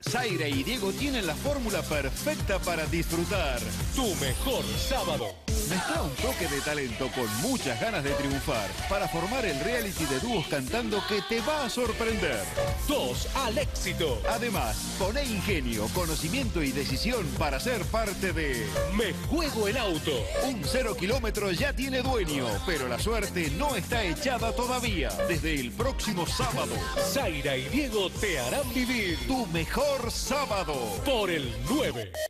Zaira y Diego tienen la fórmula perfecta para disfrutar. Tu mejor sábado. Mezcla un toque de talento con muchas ganas de triunfar para formar el reality de dúos cantando que te va a sorprender. Dos al éxito. Además, pone ingenio, conocimiento y decisión para ser parte de Me juego el auto. Un cero kilómetro ya tiene dueño, pero la suerte no está echada todavía. Desde el próximo sábado, Zaira y Diego te harán vivir tu mejor sábado. por el 9.